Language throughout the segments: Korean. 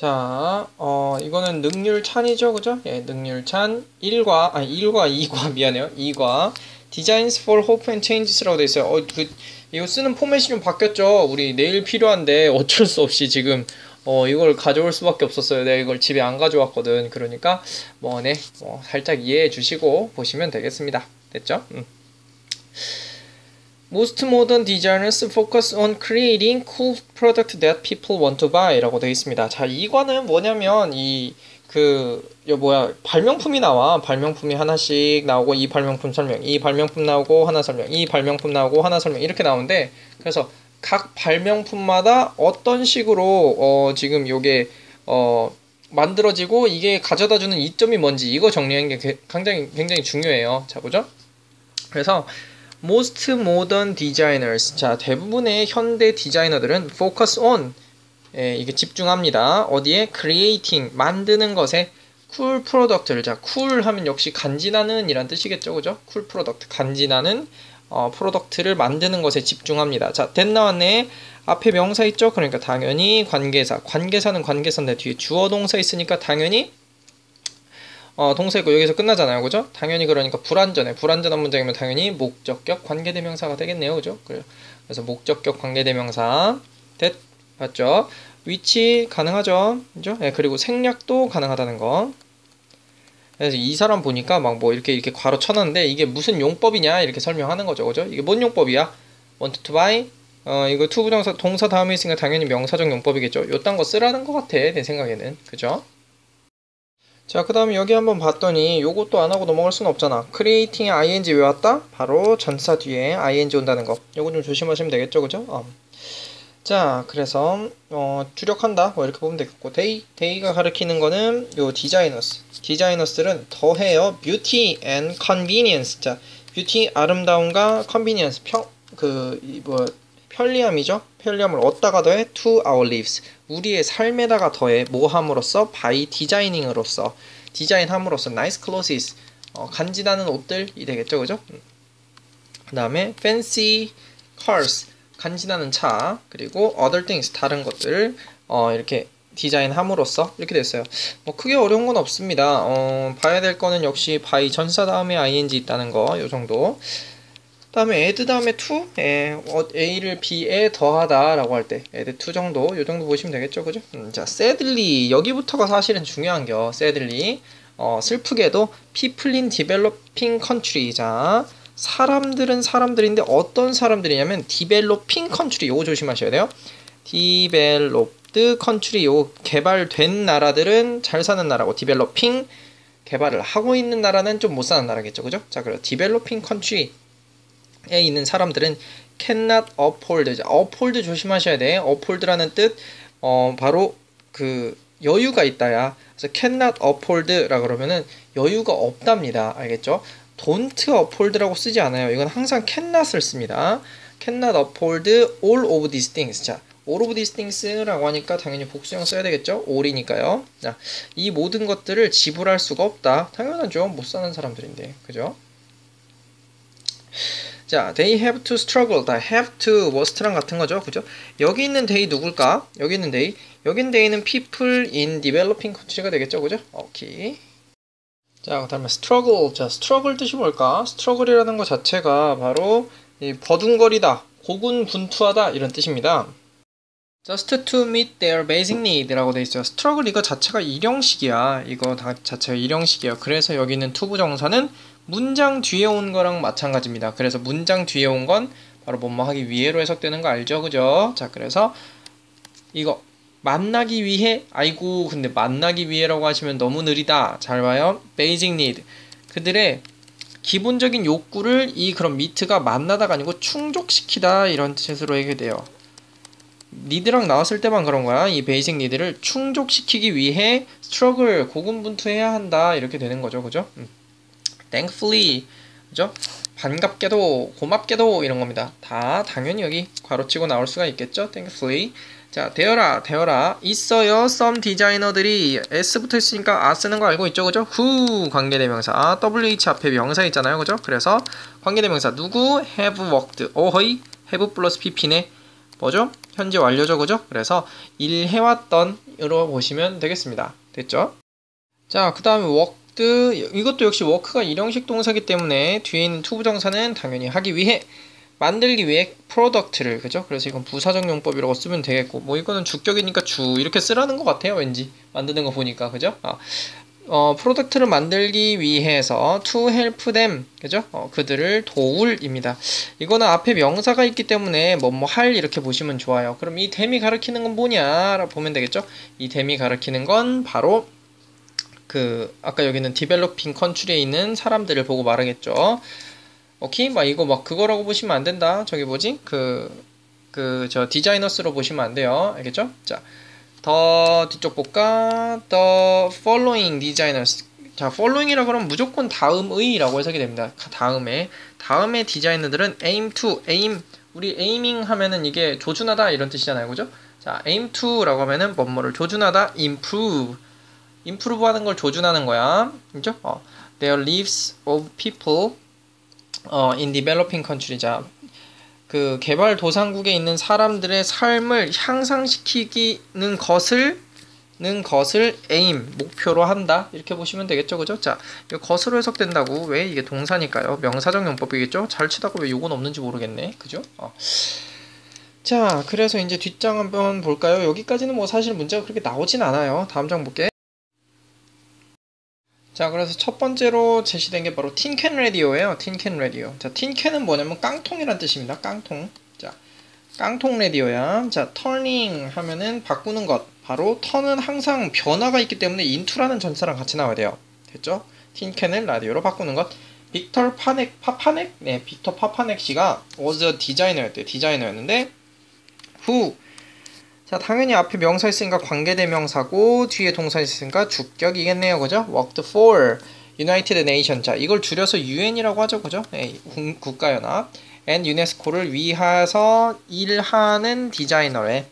자, 어, 이거는 능률찬이죠, 그죠? 예, 능률찬 1과, 아니, 1과 2과, 미안해요. 2과 Designs for Hope and Changes라고 돼 있어요. 어, 그, 이거 쓰는 포맷이 좀 바뀌었죠? 우리 내일 필요한데 어쩔 수 없이 지금, 어, 이걸 가져올 수밖에 없었어요. 내가 이걸 집에 안 가져왔거든. 그러니까, 뭐, 네, 뭐, 살짝 이해해 주시고 보시면 되겠습니다. 됐죠? 음. Most modern designers focus on creating cool product that people want to buy 라고 되어 있습니다. 자, 이거는 뭐냐면, 이, 그, 여 뭐야, 발명품이 나와. 발명품이 하나씩 나오고, 이 발명품 설명, 이 발명품 나오고, 하나 설명, 이 발명품 나오고, 하나 설명, 이렇게 나오는데, 그래서 각 발명품마다 어떤 식으로, 어, 지금 요게, 어, 만들어지고, 이게 가져다 주는 이점이 뭔지, 이거 정리하는 게 굉장히, 굉장히 중요해요. 자, 보죠? 그래서, most modern designers. 자, 대부분의 현대 디자이너들은 focus on 예, 이게 집중합니다. 어디에 creating 만드는 것에 cool product를 자, cool 하면 역시 간지나는 이란 뜻이겠죠. 그죠? cool product 간지나는 어, product를 만드는 것에 집중합니다. 자, that 나왔네. 앞에 명사 있죠? 그러니까 당연히 관계사. 관계사는 관계사인데 뒤에 주어 동사 있으니까 당연히 어, 동사있고 여기서 끝나잖아요. 그죠? 당연히 그러니까 불완전해. 불완전한 문장이면 당연히 목적격 관계대명사가 되겠네요. 그죠? 그래요. 그래서 목적격 관계대명사 that 맞죠? which 가능하죠. 그죠? 네, 그리고 생략도 가능하다는 거. 그래서 이 사람 보니까 막 뭐 이렇게 이렇게 괄호 쳐놨는데 이게 무슨 용법이냐 이렇게 설명하는 거죠. 그죠? 이게 뭔 용법이야? want to buy 어 이거 투 부정사 동사 다음에 있으니까 당연히 명사적 용법이겠죠. 요딴 거 쓰라는 것 같아 내 생각에는 그죠? 자, 그 다음에 여기 한번 봤더니 요것도 안 하고 넘어갈 수는 없잖아. creating에 ing 왜 왔다? 바로 전치사 뒤에 ing 온다는 거. 요거 좀 조심하시면 되겠죠, 그죠? 어. 자, 그래서 어, 주력한다. 뭐 이렇게 보면 되겠고, day, day가 가리키는 거는 요 디자이너스. 디자이너스는 더해요. beauty and convenience. 자, beauty 아름다움과 convenience 평 그 뭐 편리함이죠. 편리함을 얻다가 더해 to our lives. 우리의 삶에다가 더해 뭐함으로써 by 디자이닝으로써 디자인함으로써 nice clothes 어, 간지나는 옷들이 되겠죠, 그죠? 그 다음에 fancy cars 간지나는 차 그리고 other things 다른 것들 어, 이렇게 디자인함으로써 이렇게 됐어요. 뭐 크게 어려운 건 없습니다. 어, 봐야 될 거는 역시 by 전사 다음에 ing 있다는 거 요 정도. 다음에 add 다음에 to 예, 어, a를 b에 더하다 라고 할 때 add to 정도 요 정도 보시면 되겠죠 그죠? 음, 자 sadly 여기부터가 사실은 중요한 겨 sadly. 어, 슬프게도 people in developing country 자 사람들은 사람들인데 어떤 사람들이냐면 developing country 요거 조심하셔야 돼요. developed country 요 개발된 나라들은 잘 사는 나라고 developing 개발을 하고 있는 나라는 좀 못 사는 나라겠죠 그죠? 자 그래서 developing 에 있는 사람들은 cannot uphold. uphold 조심하셔야 돼. uphold라는 뜻, 어, 바로 그 여유가 있다야. 그래서 cannot uphold라 그러면은 여유가 없답니다. 알겠죠? don't uphold라고 쓰지 않아요. 이건 항상 cannot을 씁니다. cannot uphold all of these things. 자, all of these things라고 하니까 당연히 복수형 써야 되겠죠? all이니까요. 자, 이 모든 것들을 지불할 수가 없다. 당연하죠. 못 사는 사람들인데. 그죠? 자, they have to struggle. 다 have to must랑 같은 거죠. 그죠? 여기 있는 they 누굴까? 여기 있는 they. 여기 있는 they는 people in developing country가 되겠죠. 그죠? 오케이. 자, 그 다음에 struggle. 자, struggle 뜻이 뭘까? struggle이라는 것 자체가 바로 이 버둥거리다, 고군분투하다 이런 뜻입니다. Just to meet their basic need라고 돼 있어요. struggle 이거 자체가 일형식이야. 이거 다 자체가 일형식이에요. 그래서 여기 있는 투부 정사는 문장 뒤에 온 거랑 마찬가지입니다. 그래서 문장 뒤에 온 건 바로 뭐뭐 하기 위해로 해석되는 거 알죠? 그죠? 자, 그래서 이거 만나기 위해 아이고 근데 만나기 위해라고 하시면 너무 느리다. 잘 봐요. basic need. 그들의 기본적인 욕구를 이 그런 meet가 만나다가 아니고 충족시키다 이런 뜻으로 얘기돼요. need랑 나왔을 때만 그런 거야. 이 basic need를 충족시키기 위해 struggle 고군분투해야 한다 이렇게 되는 거죠, 그죠? 음. Thankfully 그죠? 반갑게도 고맙게도 이런 겁니다. 다 당연히 여기 괄호치고 나올 수가 있겠죠. thankfully 자 되어라 되어라 있어요. some 디자이너들이 s 붙어 있으니까 아 쓰는 거 알고 있죠, 그죠? who 관계대명사 wh 앞에 명사 있잖아요, 그죠? 그래서 관계대명사 누구 have worked 어허이 have 플러스 pp네 뭐죠? 현재 완료죠, 그죠? 그래서 일해왔던으로 보시면 되겠습니다. 됐죠? 자, 그 다음에 worked 이것도 역시 work가 일형식 동사기 때문에 뒤에 있는 투부정사는 당연히 하기 위해 만들기 위해 product를 그죠? 그래서 이건 부사적 용법이라고 쓰면 되겠고 뭐 이거는 주격이니까 주 이렇게 쓰라는 것 같아요 왠지 만드는 거 보니까 그죠? 아, 어, product를 만들기 위해서 to help them 그죠? 어, 그들을 도울입니다. 이거는 앞에 명사가 있기 때문에 뭐 뭐 할 이렇게 보시면 좋아요. 그럼 이 them이 가르키는 건 뭐냐? 보면 되겠죠? 이 them이 가르키는 건 바로 그 아까 여기는 developing country에 있는 사람들을 보고 말하겠죠. 오케이? 막 이거 막 그거라고 보시면 안 된다. 저기 뭐지? 그 그 저 designers로 보시면 안 돼요. 알겠죠? 자 더 뒤쪽 볼까? the following designers. 자 following이라 그러면 무조건 다음의라고 해석이 됩니다. 다음에. 다음에 디자이너들은 aim to aim. 우리 aiming 하면은 이게 조준하다 이런 뜻이잖아요. 그죠? 자 aim to라고 하면은 뭐뭐를 조준하다? improve improve 하는 걸 조준하는 거야. 그죠? 어, their lives of people 어, in developing country 자, 그 개발 도상국에 있는 사람들의 삶을 향상시키기는 것을 는 것을 aim 목표로 한다. 이렇게 보시면 되겠죠. 그죠? 자 것으로 해석된다고. 왜? 이게 동사니까요. 명사적 용법이겠죠? 잘 치다가 왜 요건 없는지 모르겠네. 그죠? 어. 자 그래서 이제 뒷장 한번 볼까요? 여기까지는 뭐 사실 문제가 그렇게 나오진 않아요. 다음 장 볼게 자, 그래서 첫 번째로 제시된 게 바로 tin can radio예요. tin can radio. 자, tin can은 뭐냐면 깡통이란 뜻입니다. 깡통. 자, 깡통 radio야. 자, turning 하면은 바꾸는 것. 바로 turn은 항상 변화가 있기 때문에 into라는 전치사랑 같이 나와야 돼요. 됐죠? tin can을 라디오로 바꾸는 것. 빅터 파넥 파파넥? 네, 빅터 파파넥 씨가 was a designer였대요. 디자이너였는데 후 자, 당연히 앞에 명사 있으니까 관계대명사고 뒤에 동사 있으니까 주격이겠네요. 그죠? worked for United Nations. 자, 이걸 줄여서 UN이라고 하죠. 그죠? 네, 국가연합. and UNESCO를 위해서 일하는 디자이너래.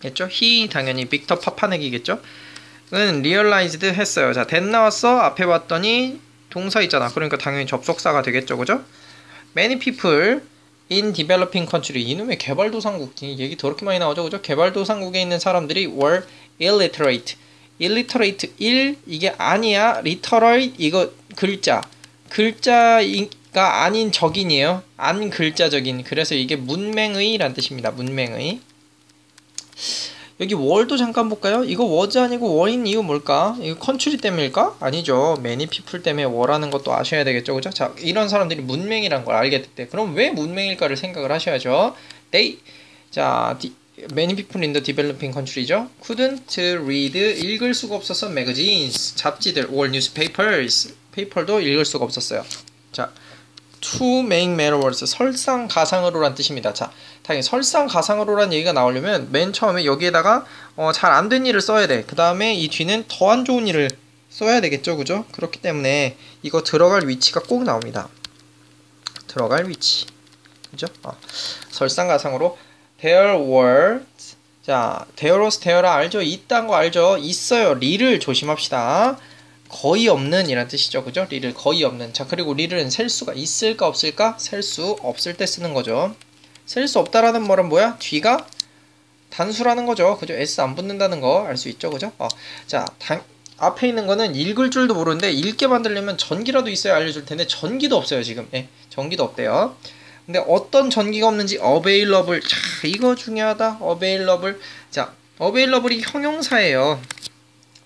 겠죠? he 당연히 빅터 파파넥이겠죠? 은 realized 했어요. 자, then 나왔어. 앞에 봤더니 동사 있잖아. 그러니까 당연히 접속사가 되겠죠. 그죠? many people in developing country. 이놈의 개발도상국 얘기 더럽게 많이 나오죠. 그죠? 개발도상국에 있는 사람들이 were illiterate. illiterate il 이게 아니야. literate 이거 글자. 글자가 아닌 적인이에요. 안 글자적인. 그래서 이게 문맹의란 뜻입니다. 문맹의 여기 were도 잠깐 볼까요? 이거 was 아니고 were인 이유 뭘까? 이거 country 때문일까? 아니죠. many people 때문에 were하는 것도 아셔야 되겠죠. 그죠? 자, 이런 사람들이 문맹이란 걸 알게 됐대. 그럼 왜 문맹일까를 생각을 하셔야죠. They 자, 디, many people in the developing country죠. couldn't read 읽을 수가 없어서 magazines 잡지들 or newspapers 페이퍼도 읽을 수가 없었어요. 자, to make matters 설상 가상으로란 뜻입니다. 자, 당연히 설상 가상으로란 얘기가 나오려면 맨 처음에 여기에다가 어, 잘 안 된 일을 써야 돼. 그 다음에 이 뒤는 더 안 좋은 일을 써야 되겠죠, 그죠? 그렇기 때문에 이거 들어갈 위치가 꼭 나옵니다. 들어갈 위치, 그죠? 어. 설상 가상으로 there were 자, there was there라 알죠? 있다는 거 알죠? 있어요. 리를 조심합시다. 거의 없는 이란 뜻이죠. 그죠? 리를 거의 없는. 자, 그리고 리를 셀 수가 있을까 없을까? 셀 수 없을 때 쓰는 거죠. 셀 수 없다라는 말은 뭐야? 뒤가 단수라는 거죠. 그죠? S 안 붙는다는 거 알 수 있죠. 그죠? 어. 자, 당, 앞에 있는 거는 읽을 줄도 모르는데 읽게 만들려면 전기라도 있어야 알려줄 텐데 전기도 없어요, 지금. 예, 전기도 없대요. 근데 어떤 전기가 없는지 available. 자, 이거 중요하다. available. 자, available이 형용사예요.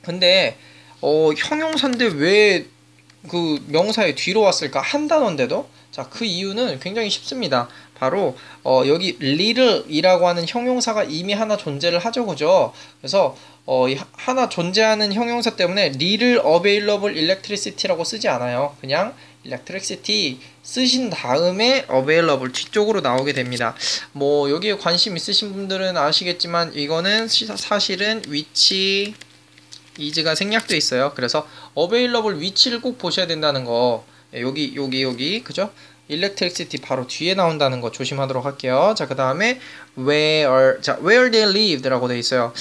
근데 어, 형용사인데 왜 그 명사의 뒤로 왔을까? 한 단어인데도? 자, 그 이유는 굉장히 쉽습니다. 바로 어, 여기 little이라고 하는 형용사가 이미 하나 존재를 하죠, 그죠? 그래서 어, 하나 존재하는 형용사 때문에 little available electricity라고 쓰지 않아요. 그냥 electricity 쓰신 다음에 available 뒤쪽으로 나오게 됩니다. 뭐 여기에 관심 있으신 분들은 아시겠지만 이거는 사실은 위치 이즈가 생략돼 있어요. 그래서 available 위치를 꼭 보셔야 된다는 거 예, 여기 여기 여기 그죠? electricity 바로 뒤에 나온다는 거 조심하도록 할게요. 자, 그 다음에 where 자 where they lived라고 돼 있어요.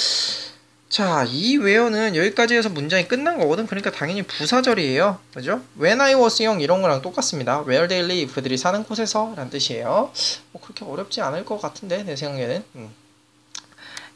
자, 이 외어는 여기까지 해서 문장이 끝난 거거든. 그러니까 당연히 부사절이에요. 그죠? When I was young 이런 거랑 똑같습니다. Where they live 그들이 사는 곳에서 라는 뜻이에요. 뭐 그렇게 어렵지 않을 것 같은데 내 생각에는. 음.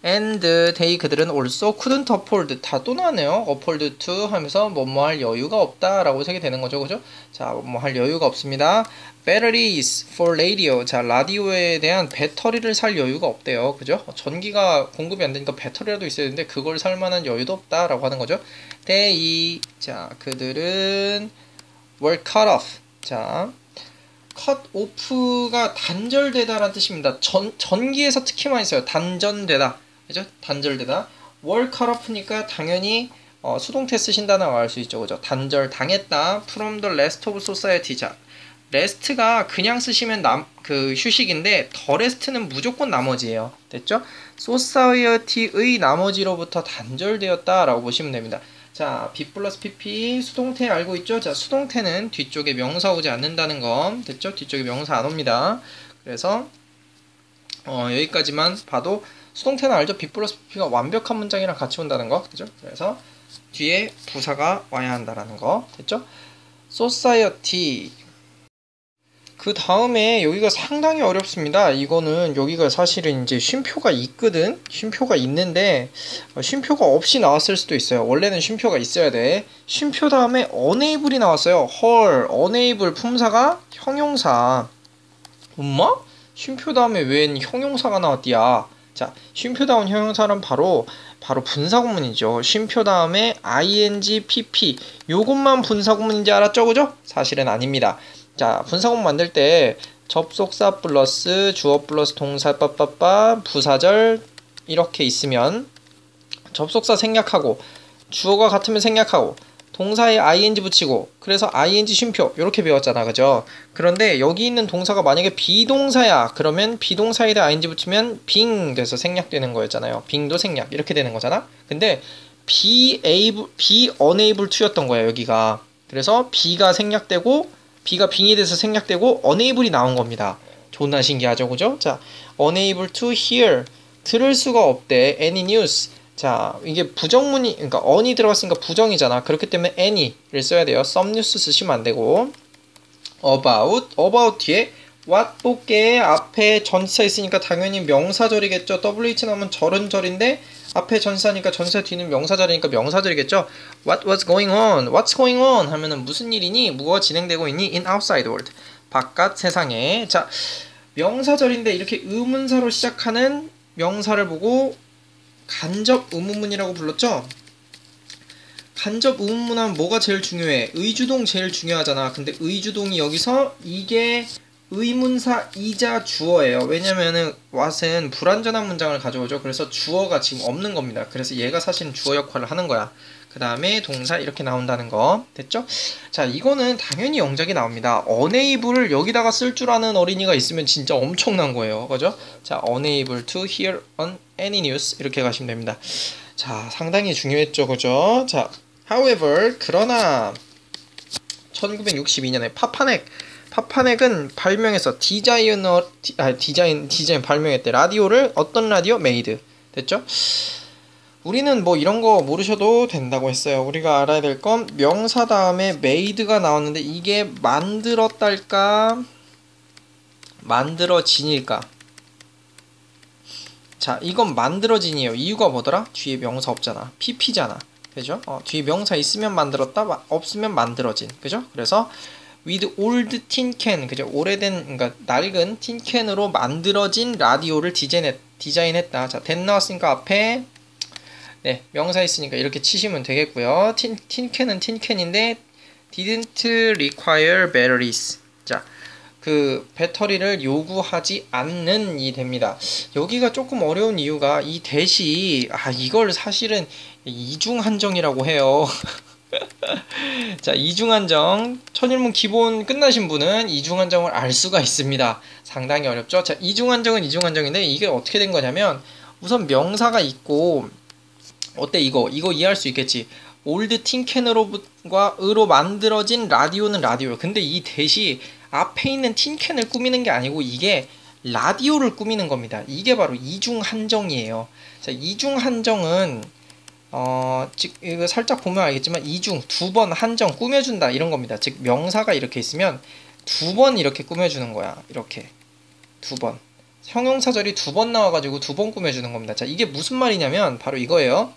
And they 그들은 also couldn't afford 다 또 나네요. afford to 하면서 뭐뭐 할 여유가 없다 라고 생각이 되는 거죠. 그죠? 자, 뭐 할 여유가 없습니다. batteries for radio. 자, 라디오에 대한 배터리를 살 여유가 없대요. 그죠? 전기가 공급이 안 되니까 배터리라도 있어야 되는데 그걸 살 만한 여유도 없다 라고 하는 거죠. they 자, 그들은 were cut off. 자, cut off가 단절되다라는 뜻입니다. 전 전기에서 특히 많이 써요. 단전되다. 그죠? 단절되다. were cut off니까 당연히 어, 수동태 쓰신다는 알수 있죠. 그죠? 단절 당했다. from the rest of society. 자, rest가 그냥 쓰시면 남, 그 휴식인데 the rest는 무조건 나머지예요. 됐죠? society의 나머지로부터 단절되었다라고 보시면 됩니다. 자, B 플러스 PP 수동태 알고 있죠? 자, 수동태는 뒤쪽에 명사 오지 않는다는 거. 됐죠? 뒤쪽에 명사 안 옵니다. 그래서 어, 여기까지만 봐도 수동태는 알죠? B 플러스 P가 완벽한 문장이랑 같이 온다는 거. 그죠? 그래서 뒤에 부사가 와야 한다라는 거. 됐죠? society. 그 다음에 여기가 상당히 어렵습니다. 이거는 여기가 사실은 이제 쉼표가 있거든. 쉼표가 있는데 어, 쉼표가 없이 나왔을 수도 있어요. 원래는 쉼표가 있어야 돼. 쉼표 다음에 unable이 나왔어요. 헐, unable 품사가 형용사. 엄마? 쉼표 다음에 웬 형용사가 나왔디야? 자, 쉼표다운 형용사는 바로 바로 분사구문이죠. 쉼표 다음에 ing, pp 요것만 분사구문인지 알았죠? 그죠? 사실은 아닙니다. 자, 분사구문 만들 때 접속사 플러스 주어 플러스 동사 빠빠빠 부사절 이렇게 있으면 접속사 생략하고 주어가 같으면 생략하고 동사에 ing 붙이고 그래서 ing 쉼표 이렇게 배웠잖아 그죠? 그런데 여기 있는 동사가 만약에 비동사야 그러면 비동사에 대해 ing 붙이면 빙 돼서 생략되는 거였잖아요. 빙도 생략 이렇게 되는 거잖아? 근데 be able be unable to였던 거야 여기가. 그래서 be가 생략되고 be가 빙이 돼서 생략되고 unable이 나온 겁니다. 존나 신기하죠 그죠? 자 unable to hear. 들을 수가 없대 any news 자, 이게 부정문이, 그러니까 on이 들어갔으니까 부정이잖아. 그렇기 때문에 any를 써야 돼요. some news 쓰시면 안 되고. about, about 뒤에 what 뽑게 앞에 전치사 있으니까 당연히 명사절이겠죠. WH 나오면 절은 절인데 앞에 전사니까 전사 뒤는 명사절이니까 명사절이겠죠. What was going on? What's going on? 하면은 무슨 일이니? 뭐가 진행되고 있니? In outside world. 바깥 세상에. 자, 명사절인데 이렇게 의문사로 시작하는 명사를 보고 간접 의문문이라고 불렀죠? 간접 의문문 하면 뭐가 제일 중요해? 의주동 제일 중요하잖아. 근데 의주동이 여기서 이게 의문사 이자 주어예요. 왜냐면은 what은 불완전한 문장을 가져오죠. 그래서 주어가 지금 없는 겁니다. 그래서 얘가 사실은 주어 역할을 하는 거야. 그 다음에 동사 이렇게 나온다는 거 됐죠? 자 이거는 당연히 영작이 나옵니다. unable을 여기다가 쓸 줄 아는 어린이가 있으면 진짜 엄청난 거예요. 그죠? 자 unable to hear on any news 이렇게 가시면 됩니다. 자 상당히 중요했죠. 그죠? 자 however 그러나 1962년에 파파넥 파파넥은 발명해서 디자이너 아 디자인 디자인 발명했대 라디오를 어떤 라디오 made 됐죠? 우리는 뭐 이런 거 모르셔도 된다고 했어요. 우리가 알아야 될 건 명사 다음에 made가 나왔는데 이게 만들었달까? 만들어진일까? 자, 이건 만들어진이에요. 이유가 뭐더라? 뒤에 명사 없잖아. pp잖아. 그죠? 어, 뒤에 명사 있으면 만들었다, 없으면 만들어진. 그죠? 그래서 with old tin can, 그죠? 오래된, 그러니까 낡은 틴캔으로 만들어진 라디오를 디자인했, 디자인했다. 자, 된 나왔으니까 앞에 네, 명사 있으니까 이렇게 치시면 되겠고요. 틴, 틴캔은 틴캔인데 didn't require batteries. 자, 그 배터리를 요구하지 않는 이 됩니다. 여기가 조금 어려운 이유가 이 대시 아 이걸 사실은 이중 한정이라고 해요. 자, 이중 한정. 천일문 기본 끝나신 분은 이중 한정을 알 수가 있습니다. 상당히 어렵죠? 자, 이중 한정은 이중 한정인데 이게 어떻게 된 거냐면 우선 명사가 있고 어때 이거 이거 이해할 수 있겠지 old tin can으로과 으로 만들어진 라디오는 라디오 근데 이 대시 앞에 있는 tin can을 꾸미는 게 아니고 이게 라디오를 꾸미는 겁니다 이게 바로 이중 한정이에요 자 이중 한정은 어, 즉 이거 살짝 보면 알겠지만 이중 두 번 한정 꾸며준다 이런 겁니다. 즉 명사가 이렇게 있으면 두 번 이렇게 꾸며주는 거야. 이렇게 두 번. 형용사절이 두 번 나와가지고 두 번 꾸며주는 겁니다. 자 이게 무슨 말이냐면 바로 이거예요.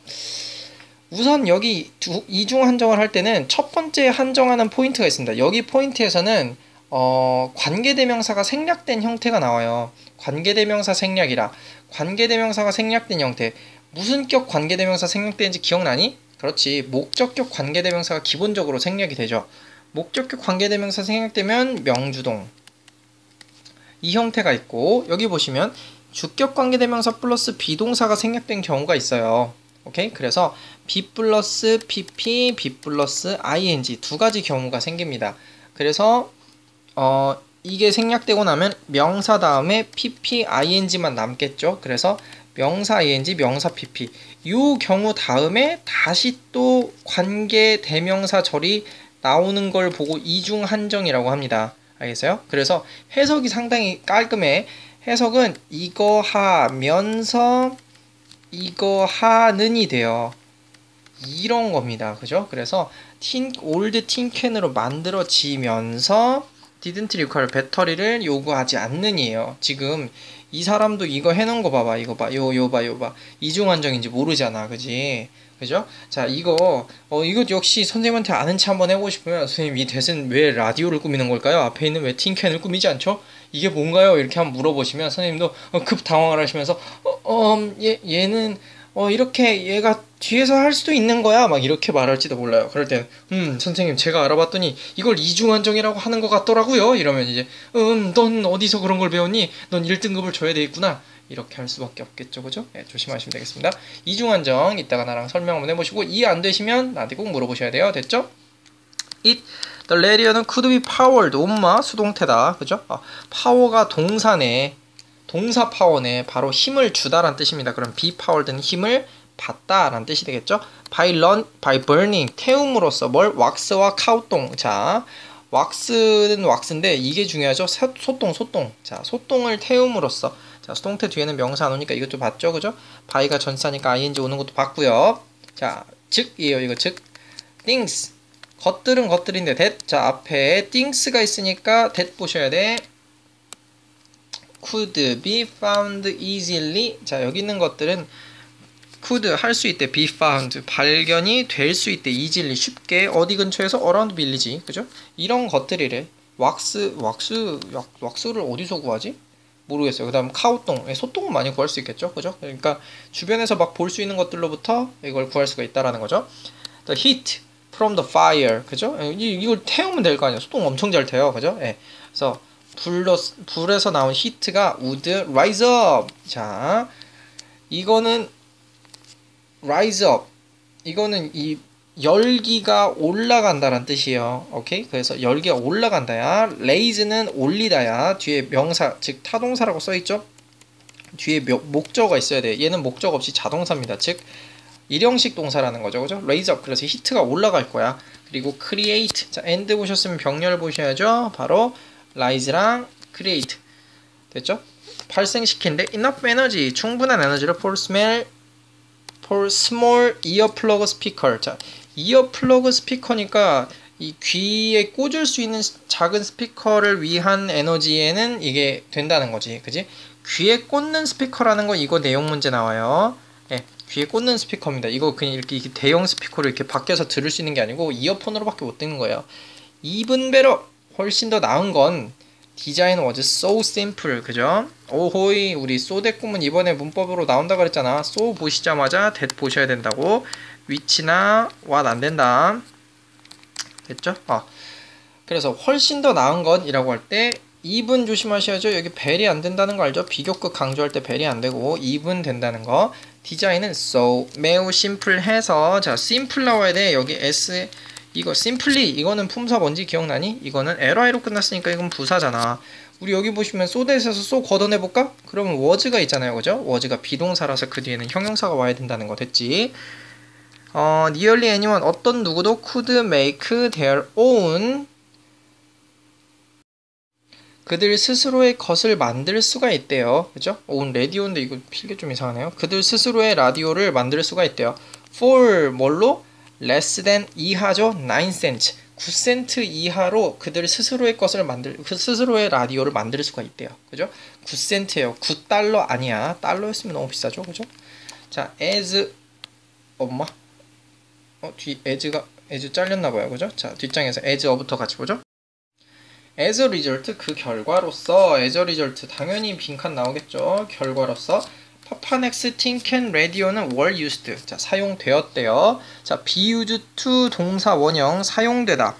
우선 여기 두, 이중 한정을 할 때는 첫 번째 한정하는 포인트가 있습니다. 여기 포인트에서는 어, 관계대명사가 생략된 형태가 나와요. 관계대명사 생략이라. 관계대명사가 생략된 형태. 무슨 격 관계대명사 생략되는지 기억나니? 그렇지. 목적격 관계대명사가 기본적으로 생략이 되죠. 목적격 관계대명사 생략되면 명주동. 이 형태가 있고 여기 보시면 주격 관계대명사 플러스 비동사가 생략된 경우가 있어요. 오케이? 그래서 B 플러스 PP, B 플러스 ING 두 가지 경우가 생깁니다. 그래서 어 이게 생략되고 나면 명사 다음에 PP, ING만 남겠죠. 그래서 명사 ing, 명사 pp. 이 경우 다음에 다시 또 관계 대명사 절이 나오는 걸 보고 이중 한정이라고 합니다. 알겠어요? 그래서 해석이 상당히 깔끔해. 해석은 이거 하면서 이거 하는이 돼요. 이런 겁니다. 그죠? 그래서 tin old tin can으로 만들어지면서 didn't require 배터리를 요구하지 않는이에요. 지금 이 사람도 이거 해놓은 거 봐봐. 이거 봐. 요, 요 봐, 요 봐. 이중한정인지 모르잖아. 그지? 그죠? 자, 이거, 어, 이거 역시 선생님한테 아는 체 한번 해보고 싶으면, 선생님, 이 대신 왜 라디오를 꾸미는 걸까요? 앞에 있는 왜 틴캔을 꾸미지 않죠? 이게 뭔가요? 이렇게 한번 물어보시면, 선생님도 어, 급 당황을 하시면서, 어, 어, 얘, 얘는, 어, 이렇게 얘가 뒤에서 할 수도 있는 거야. 막 이렇게 말할지도 몰라요. 그럴 땐, 음, 선생님, 제가 알아봤더니 이걸 이중한정이라고 하는 것 같더라고요. 이러면 이제, 음, 넌 어디서 그런 걸 배웠니? 넌 1등급을 줘야 되겠구나. 이렇게 할 수밖에 없겠죠. 그죠? 네, 조심하시면 되겠습니다. 이중한정, 이따가 나랑 설명 한번 해보시고, 이해 안 되시면 나한테 꼭 물어보셔야 돼요. 됐죠? it, the radio는 could be powered. 엄마, 수동태다. 그죠? 아, 파워가 동사네. 동사 파워네 바로 힘을 주다란 뜻입니다. 그럼 be powered는 힘을 받다라는 뜻이 되겠죠. by run, by burning 태움으로써 뭘 왁스와 카우똥 자 왁스는 왁스인데 이게 중요하죠. 소똥 소똥 자 소똥을 태움으로써 자 수동태 뒤에는 명사 안 오니까 이것도 봤죠, 그죠? by가 전사니까 ing 오는 것도 봤고요. 자 즉이에요 이거 즉 things 것들은 것들인데 that 자 앞에 things가 있으니까 that 보셔야 돼. could be found easily. 자, 여기 있는 것들은 could 할 수 있대 be found 발견이 될 수 있대 easily 쉽게 어디 근처에서 around village 그죠? 이런 것들이래. 왁스 왁스 왁스를 어디서 구하지? 모르겠어요. 그다음 카우똥 예, 소똥은 많이 구할 수 있겠죠, 그죠? 그러니까 주변에서 막 볼 수 있는 것들로부터 이걸 구할 수가 있다라는 거죠. The heat from the fire, 그죠? 이, 이걸 태우면 될 거 아니야. 소똥 엄청 잘 태요, 그죠? 예. 그래서 불로, 불에서 나온 히트가 would rise up. 자, 이거는 rise up. 이거는 이 열기가 올라간다는 뜻이에요. 오케이? 그래서 열기가 올라간다야. raise는 올리다야. 뒤에 명사, 즉 타동사라고 써 있죠? 뒤에 목적어가 있어야 돼. 얘는 목적 없이 자동사입니다. 즉 일형식 동사라는 거죠. 그죠? raise up. 그래서 히트가 올라갈 거야. 그리고 create. 자, end 보셨으면 병렬 보셔야죠. 바로 rise랑 create 됐죠? 발생시키는데 enough energy 충분한 에너지를 for small for small ear plug speaker. 자 ear plug 스피커니까 이 귀에 꽂을 수 있는 작은 스피커를 위한 에너지에는 이게 된다는 거지. 그지? 귀에 꽂는 스피커라는 거 이거 내용 문제 나와요. 예, 귀에 꽂는 스피커입니다. 이거 그냥 이렇게, 이렇게 대형 스피커를 이렇게 밖에서 들을 수 있는 게 아니고 이어폰으로밖에 못 듣는 거예요. even better로 훨씬 더 나은 건 design was so simple 그죠? 오호 이 우리 so that 구문 이번에 문법으로 나온다 그랬잖아. so 보시자마자 that 보셔야 된다고. 위치나 what 안 된다. 됐죠? 아 그래서 훨씬 더 나은 것이라고 할 때 2분 조심하셔야죠. 여기 벨이 안 된다는 거 알죠? 비교급 강조할 때 벨이 안 되고 2분 된다는 거. 디자인은 so 매우 심플해서 자 심플 나와야 돼. 여기 s 이거 simply 이거는 품사 뭔지 기억나니? 이거는 li로 끝났으니까 이건 부사잖아. 우리 여기 보시면 소댓에서 소 걷어내 볼까? 그러면 was가 있잖아요. 그죠? was가 비동사라서 그 뒤에는 형용사가 와야 된다는 거 됐지? 어, nearly anyone 어떤 누구도 could make their own 그들 스스로의 것을 만들 수가 있대요. 그죠? 오운 라디오인데 이거 필기 좀 이상하네요. 그들 스스로의 라디오를 만들 수가 있대요. for 뭘로? Less than 이하죠. 9 cents. 9센트 이하로 그들 스스로의 것을 만들 그 스스로의 라디오를 만들 수가 있대요. 그죠? 9센트예요. 9달러 아니야. 달러였으면 너무 비싸죠. 그죠? 자, as 엄마 어, 뒤 as가 as 잘렸나 봐요. 그죠? 자, 뒷장에서 as 어부터 같이 보죠. as a result 그 결과로서 as a result 당연히 빈칸 나오겠죠. 결과로서 파파넥스 틴캔 라디오는 were used 자 사용되었대요. 자 used to 동사 원형 사용되다.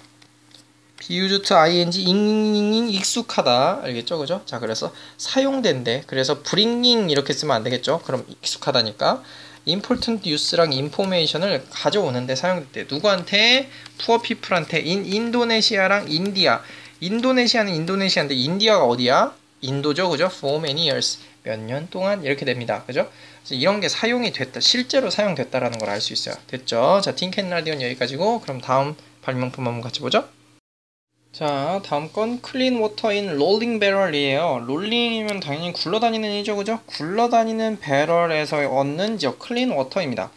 be used to ing 잉잉잉 익숙하다 알겠죠 그죠? 자 그래서 사용된대. 그래서 bringing 이렇게 쓰면 안 되겠죠? 그럼 익숙하다니까. important news랑 information을 가져오는데 사용됐대. 누구한테? poor people한테 인 인도네시아랑 인디아. 인도네시아는 인도네시아인데 인디아가 어디야? 인도죠, 그죠? For many years. 몇 년 동안 이렇게 됩니다. 그죠? 이런 게 사용이 됐다. 실제로 사용됐다라는 걸 알 수 있어요. 됐죠? 자, tin can 라디오는 여기까지고 그럼 다음 발명품 한번 같이 보죠. 자, 다음 건 clean water in rolling barrel이에요. rolling이면 당연히 굴러다니는 이죠, 그죠? 굴러다니는 barrel에서 얻는 저 clean water입니다.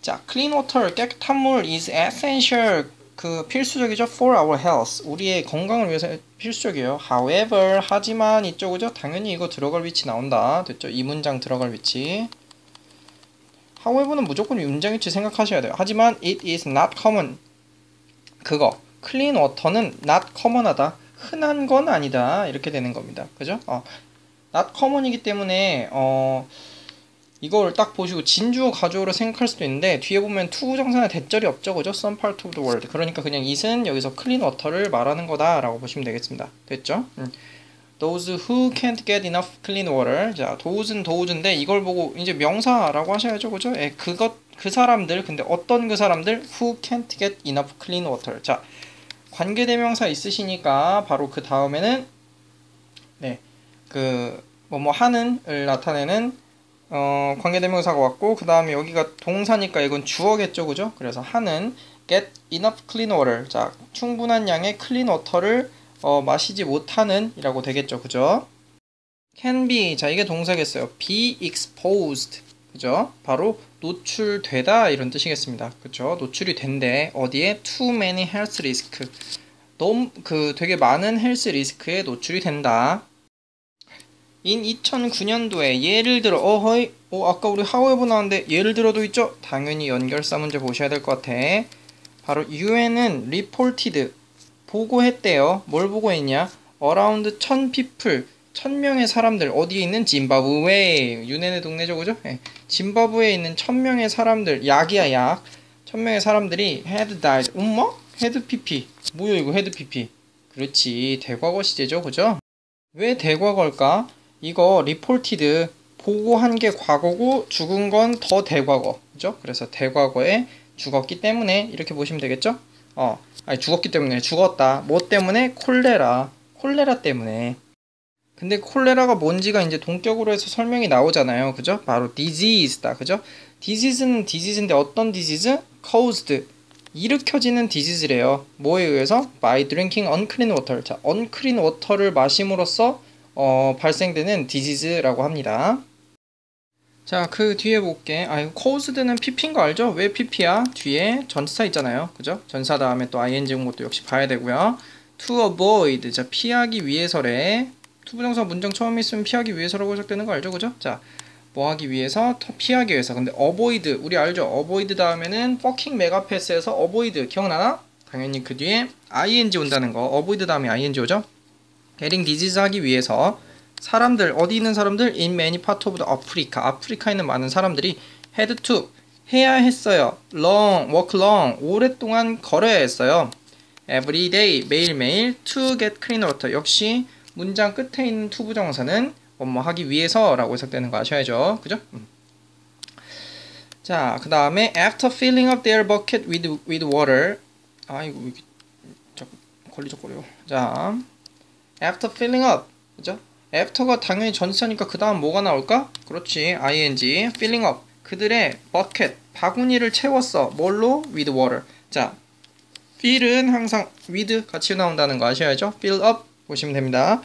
자, clean water 깨끗한 물 is essential 그 필수적이죠? For our health. 우리의 건강을 위해서 필수적이에요. However 하지만 그죠? 당연히 이거 들어갈 위치 나온다. 됐죠? 이 문장 들어갈 위치. However는 무조건 이 문장 위치 생각하셔야 돼요. 하지만 it is not common. 그거. clean water는 not common하다. 흔한 건 아니다. 이렇게 되는 겁니다. 그죠? 어, not common이기 때문에 어 이걸 딱 보시고 진주어 가주어로 생각할 수도 있는데 뒤에 보면 to 정사는 that절이 없죠 그죠? some part of the world 그러니까 그냥 it은 여기서 clean water를 말하는 거다 라고 보시면 되겠습니다 됐죠? 음. those who can't get enough clean water 자 those는 those인데 이걸 보고 이제 명사라고 하셔야죠 그죠? 예, 그것 그 사람들 근데 어떤 그 사람들 who can't get enough clean water 자 관계대명사 있으시니까 바로 그 다음에는 네그 뭐 뭐 하는을 나타내는 어, 관계대명사가 왔고 그 다음에 여기가 동사니까 이건 주어겠죠 그죠? 그래서 하는 get enough clean water. 자 충분한 양의 clean water를 어, 마시지 못하는 이라고 되겠죠 그죠? Can be. 자 이게 동사겠어요. be exposed. 그죠? 바로 노출되다 이런 뜻이겠습니다. 그죠? 노출이 된대. 어디에? to many health risk. 너무 그 되게 많은 헬스 리스크에 노출이 된다 인 2009년도에 예를 들어 어허이 어 아까 우리 하우에버 나왔는데 예를 들어도 있죠? 당연히 연결사 문제 보셔야 될 것 같아. 바로 UN은 reported 보고했대요. 뭘 보고했냐? around 1000 people 1000명의 사람들 어디에 있는 짐바브웨 유엔의 동네죠 그죠? 네. 짐바브웨에 있는 1000명의 사람들 약이야 약 1000명의 사람들이 had died 엄마? had PP 뭐야 이거 had PP 그렇지 대과거 시제죠 그죠? 왜 대과거일까? 이거 reported 보고한 게 과거고 죽은 건 더 대과거 그죠? 그래서 대과거에 죽었기 때문에 이렇게 보시면 되겠죠? 어, 아니 죽었기 때문에 죽었다. 뭐 때문에? 콜레라. 콜레라 때문에. 근데 콜레라가 뭔지가 이제 동격으로 해서 설명이 나오잖아요. 그죠? 바로 disease다. 그죠? disease는 disease인데 어떤 disease? caused. 일으켜지는 disease래요. 뭐에 의해서? by drinking unclean water. 자, unclean water를 마심으로써 어, 발생되는 disease라고 합니다. 자, 그 뒤에 볼게. 아, caused는 pp인 거 알죠? 왜 pp야? 뒤에 전치사 있잖아요. 그죠? 전사 다음에 또 ing 온 것도 역시 봐야 되고요. to avoid. 자, 피하기 위해서래. to부정사 문장 처음 있으면 피하기 위해서라고 시작되는 거 알죠? 그죠? 자, 뭐 하기 위해서? 피하기 위해서. 근데 avoid. 우리 알죠? avoid 다음에는 fucking 메가패스에서 avoid. 기억나나? 당연히 그 뒤에 ing 온다는 거. avoid 다음에 ing 오죠? Getting disease 하기 위해서 사람들 어디 있는 사람들 in many part of 아프리카에 있는 많은 사람들이 had to 해야 했어요. long 오랫동안 걸어야 했어요. day 매일매일 to get clean 역시 문장 끝에 있는 to 부정사는 뭐뭐 하기 위해서라고 해석되는 거 아셔야죠. 그죠? 음. 자, 그 다음에 after filling up their bucket with with water 아이고 이게 자꾸 걸리적거려. 자, after filling up 그죠? after가 당연히 전치사니까 그 다음 뭐가 나올까? 그렇지 ing filling up 그들의 버켓 바구니를 채웠어 뭘로? with water 자 fill은 항상 with 같이 나온다는 거 아셔야죠 fill up 보시면 됩니다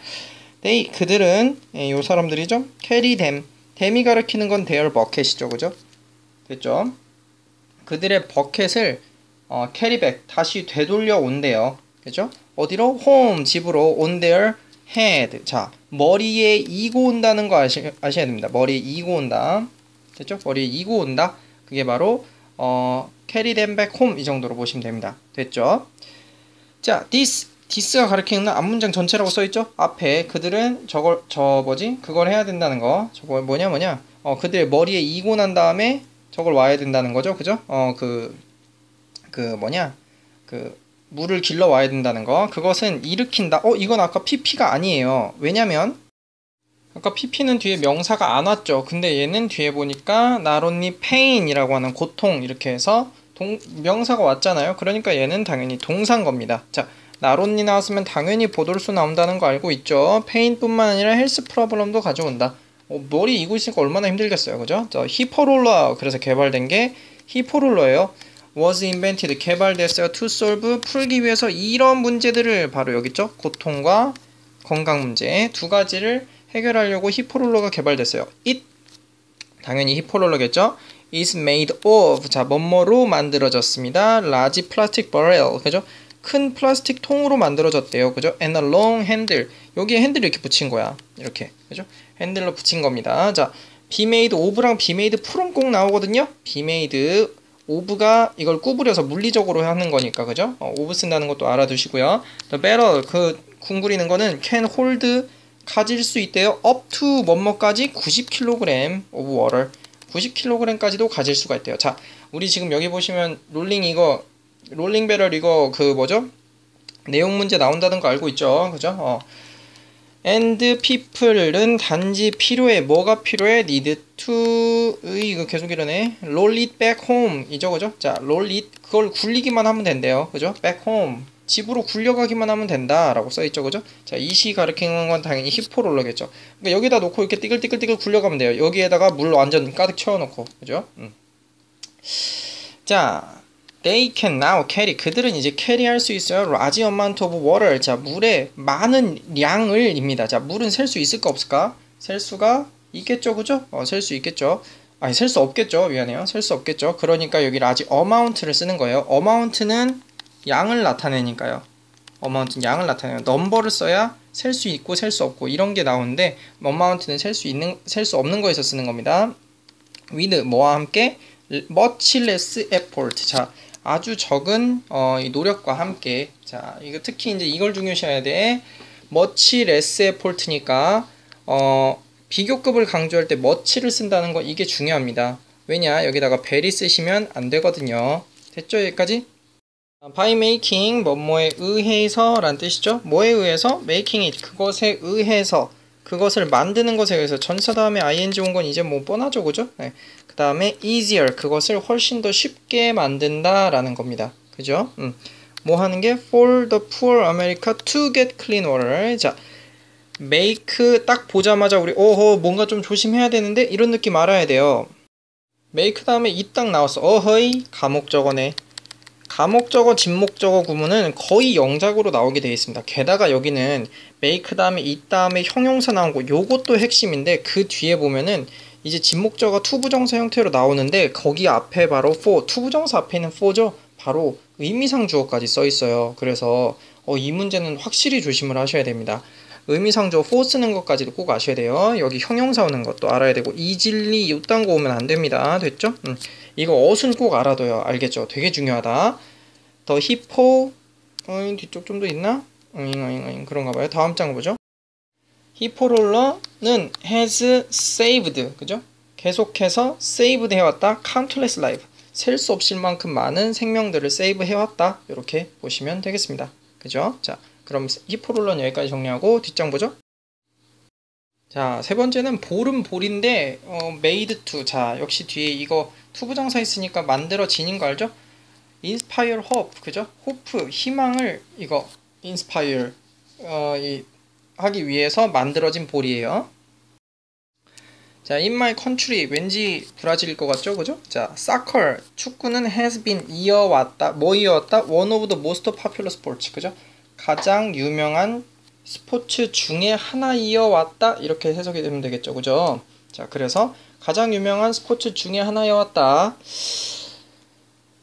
they 그들은 예, 요 사람들이죠 carry them them이 가리키는 건 their bucket이죠 그죠? 됐죠? 그들의 버켓을 어, 캐리백 다시 되돌려 온대요. 그죠? 어디로? 홈 집으로 on their head. 자, 머리에 이고 온다는 거 아시, 아셔야 됩니다. 머리에 이고 온다. 됐죠? 머리에 이고 온다. 그게 바로 어, carry them back home 이 정도로 보시면 됩니다. 됐죠? 자, this this가 가리키는 앞문장 전체라고 써 있죠? 앞에 그들은 저걸 저 뭐지? 그걸 해야 된다는 거. 저거 뭐냐 뭐냐? 어, 그들의 머리에 이고 난 다음에 저걸 와야 된다는 거죠. 그죠? 어, 그, 그 뭐냐? 그, 물을 길러 와야 된다는 거. 그것은 일으킨다. 어, 이건 아까 PP가 아니에요. 왜냐면, 아까 PP는 뒤에 명사가 안 왔죠. 근데 얘는 뒤에 보니까 only pain이라고 하는 고통 이렇게 해서 동, 명사가 왔잖아요. 그러니까 얘는 당연히 동사인 겁니다. 자, only 나왔으면 당연히 보돌수 나온다는 거 알고 있죠. pain뿐만 아니라 헬스 프로블럼도 가져온다. 어, 머리 이고 있으니까 얼마나 힘들겠어요. 그죠? 저 히퍼롤러 그래서 개발된 게 히퍼롤러예요. Was invented 개발됐어요. to solve 풀기 위해서 이런 문제들을 바로 여기 있죠. 고통과 건강 문제 두 가지를 해결하려고 히퍼롤러가 개발됐어요. it 당연히 히퍼롤러겠죠. is made of 자 뭐뭐로 만들어졌습니다. large plastic barrel 그죠? 큰 플라스틱 통으로 만들어졌대요. 그죠? and a long handle 여기에 핸들 이렇게 붙인 거야. 이렇게 그죠? 핸들로 붙인 겁니다. 자, of랑 be made from은 꼭 나오거든요. made of가 이걸 구부려서 물리적으로 하는 거니까 그죠? 어, of 쓴다는 것도 알아두시고요. the barrel 그 궁구리는 거는 can hold 가질 수 있대요. up to 뭐뭐까지 90kg of water 90kg까지도 가질 수가 있대요. 자, 우리 지금 여기 보시면 rolling 이거 rolling barrel 이거 그 뭐죠? 내용 문제 나온다는 거 알고 있죠? 그죠? 어. And people은 단지 필요해. 뭐가 필요해? need to 으이, 이거 계속 이러네. roll it back home. 이죠 그죠? 자 roll it. 그걸 굴리기만 하면 된대요. 그죠? back home. 집으로 굴려가기만 하면 된다 라고 써있죠 그죠? 자 it이 가리키는 건 당연히 Hippo roller겠죠. 그러니까 여기다 놓고 이렇게 띠글띠글띠글 굴려가면 돼요. 여기에다가 물 완전 가득 채워놓고. 그죠? 음. 자 They can now carry. 그들은 이제 캐리할 수 있어요. large amount of water. 자, 물의 많은 양을입니다. 자, 물은 셀 수 있을까 없을까? 셀 수가 있겠죠, 그죠? 어, 셀 수 있겠죠. 아니, 셀 수 없겠죠. 미안해요. 셀 수 없겠죠. 그러니까 여기 large amount를 쓰는 거예요. amount는 양을 나타내니까요. amount는 양을 나타내요. number를 써야 셀 수 있고 셀 수 없고 이런 게 나오는데 amount는 셀 수 있는 셀 수 없는 거에서 쓰는 겁니다. with 뭐와 함께 much less effort. 자, 아주 적은 어, 노력과 함께. 자 이거 특히 이제 이걸 중요시해야 돼. much less effort니까 어, 비교급을 강조할 때 much를 쓴다는 거 이게 중요합니다. 왜냐? 여기다가 very 쓰시면 안 되거든요. 됐죠? 여기까지? by making 뭐뭐에 의해서 라는 뜻이죠? 뭐에 의해서? it. 그것에 의해서. 그것을 만드는 것에 의해서. 전사 다음에 ing 온 건 이제 뭐 뻔하죠. 그죠? 네. 그 다음에 easier 그것을 훨씬 더 쉽게 만든다라는 겁니다. 그죠? 음. 뭐 하는 게 for the poor America to get clean water. 자, make 딱 보자마자 우리 어허 뭔가 좀 조심해야 되는데 이런 느낌 알아야 돼요. make 다음에 이 딱 나왔어. 어허이 가목적어네. 가목적어, 진목적어 구문은 거의 영작으로 나오게 되어 있습니다. 게다가 여기는 make 다음에 이 다음에 형용사 나온 거 요것도 핵심인데 그 뒤에 보면은 이제 진목적어가 to부정사 형태로 나오는데 거기 앞에 바로 for to부정사 앞에 있는 for죠. 바로 의미상 주어까지 써 있어요. 그래서 어, 이 문제는 확실히 조심을 하셔야 됩니다. 의미상 주어 for 쓰는 것까지도 꼭 아셔야 돼요. 여기 형용사 오는 것도 알아야 되고 easily 이딴 거 오면 안 됩니다. 됐죠? 음. 이거 어순 꼭 알아둬요. 알겠죠? 되게 중요하다. the Hippo 어, 뒤쪽 좀 더 있나? 어잉 어잉 어잉 그런가 봐요. 다음 장 보죠. Hippo Roller는 has saved 그죠? 계속해서 saved 해왔다 countless life 셀 수 없을 만큼 많은 생명들을 save 해왔다 이렇게 보시면 되겠습니다 그죠? 자 그럼 Hippo Roller는 여기까지 정리하고 뒷장 보죠 자 세 번째는 볼은 볼인데 어, made to 자 역시 뒤에 이거 to부정사 있으니까 만들어지는 거 알죠? inspire hope 그죠? hope 희망을 이거 inspire 어, 이 하기 위해서 만들어진 볼이에요. 자, in my country 왠지 브라질일 것 같죠, 그죠? 자, soccer 축구는 has been 이어왔다, 뭐 이어왔다? One of the most popular sports, 그죠? 가장 유명한 스포츠 중에 하나 이어왔다 이렇게 해석이 되면 되겠죠, 그죠? 자, 그래서 가장 유명한 스포츠 중에 하나여왔다.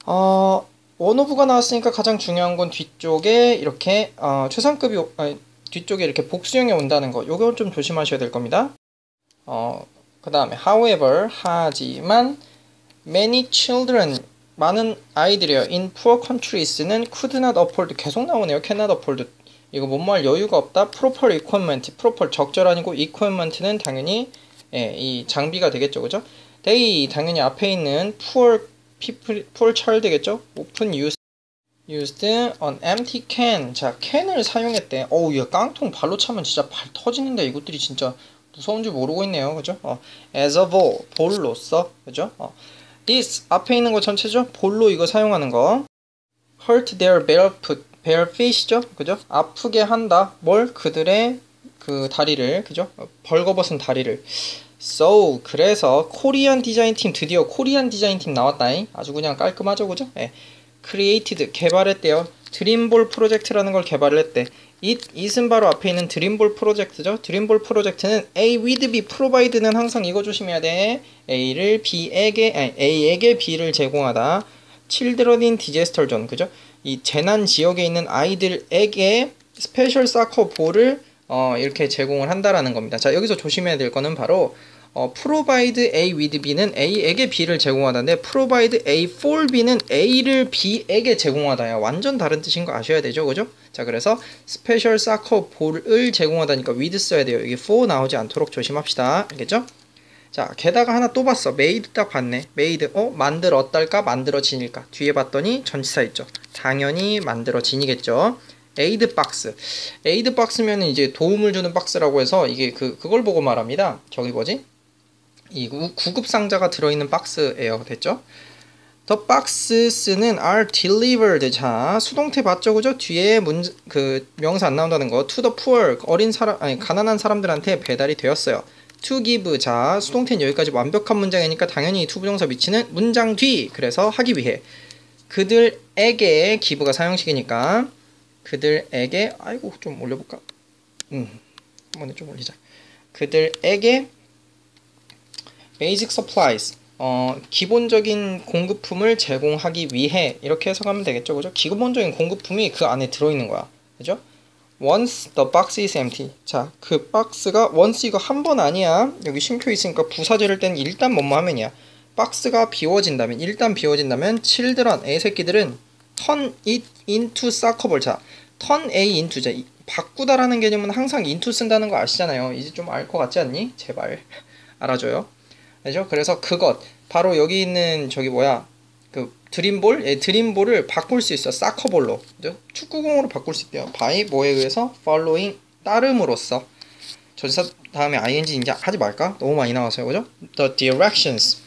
어, 원오브가 나왔으니까 가장 중요한 건 뒤쪽에 이렇게 어, 최상급이 오- 아니, 뒤쪽에 이렇게 복수형이 온다는 거. 요건 좀 조심하셔야 될 겁니다. 어, 그 다음에 however 하지만 many children 많은 아이들이요 in poor countries는 could not afford 계속 나오네요. cannot afford 이거 뭐뭐할 여유가 없다. proper equipment proper 적절한이고 equipment는 당연히 예, 이 장비가 되겠죠, 그죠? they 당연히 앞에 있는 poor people poor child겠죠? open use used an empty can 자 캔을 사용했대. 어우 야 깡통 발로 차면 진짜 발 터지는데 이것들이 진짜 무서운 줄 모르고 있네요, 그죠? 어, as a ball 볼로써 그죠? 어. this 앞에 있는 거 전체죠? 볼로 이거 사용하는 거 hurt their bare foot bare feet이죠? 그죠? 아프게 한다. 뭘 그들의 그 다리를 그죠? 어, 벌거벗은 다리를 So 그래서 Korean design team 드디어 Korean design team 나왔다잉. 아주 그냥 깔끔하죠, 그죠? 예. Created 개발했대요. Dream Ball Project라는 걸 개발을 했대. it it은 바로 앞에 있는 Dream Ball Project죠. Dream Ball Project는 A with B provide는 항상 이거 조심해야 돼. A를 B에게 아니, A에게 B를 제공하다. children in disaster zone 그죠? 이 재난 지역에 있는 아이들에게 special soccer ball을 어, 이렇게 제공을 한다라는 겁니다. 자, 여기서 조심해야 될 거는 바로 어, provide A with B는 A에게 B를 제공하다인데 provide A for B는 A를 B에게 제공하다야 완전 다른 뜻인 거 아셔야 되죠, 그죠? 자, 그래서 special soccer ball을 제공하다니까 with 써야 돼요. 이게 for 나오지 않도록 조심합시다. 알겠죠? 자, 게다가 하나 또 봤어. made 딱 봤네. made 어 만들었달까 만들어진일까? 뒤에 봤더니 전치사 있죠. 당연히 만들어진이겠죠. aid box. aid box면은 이제 도움을 주는 박스라고 해서 이게 그 그걸 보고 말합니다. 저기 뭐지? 이 구- 구급 상자가 들어있는 박스예요. 됐죠? The boxes는 are delivered. 자, 수동태 봤죠, 그죠? 뒤에 문, 그 명사 안 나온다는 거. To the poor. 어린 사람, 아니 가난한 사람들한테 배달이 되었어요. To give. 자, 수동태는 여기까지 완벽한 문장이니까 당연히 to 부정사 미치는 문장 뒤. 그래서 하기 위해 그들에게 기부가 사형식이니까 그들에게 아이고 좀 올려볼까? 음, 한번 좀 올리자. 그들에게 basic supplies 어, 기본적인 공급품을 제공하기 위해 이렇게 해석하면 되겠죠, 그죠? 기본적인 공급품이 그 안에 들어 있는 거야, 그죠? Once the box is empty. 자, 그 박스가 once 이거 한 번 아니야. 여기 쉼표 있으니까 부사절일 때는 일단 뭐뭐 하면이야. 박스가 비워진다면 일단 비워진다면 children 애 새끼들은 turn it into soccer. 자, turn A into 자, 이- 바꾸다라는 개념은 항상 into 쓴다는 거 아시잖아요. 이제 좀 알 것 같지 않니? 제발 알아줘요. 그죠? 그래서 그것 바로 여기 있는 저기 뭐야? 그 드림볼? 예, 드림볼을 바꿀 수 있어. 사커볼로? 축구공으로 바꿀 수 있대요. by 뭐에 의해서? following 따름으로써. 전치사 다음에 ing 이제 하지 말까? 너무 많이 나와서요. 그죠? the directions.